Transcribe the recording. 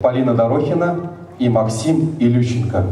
Полина Дорохина и Максим Илющенко.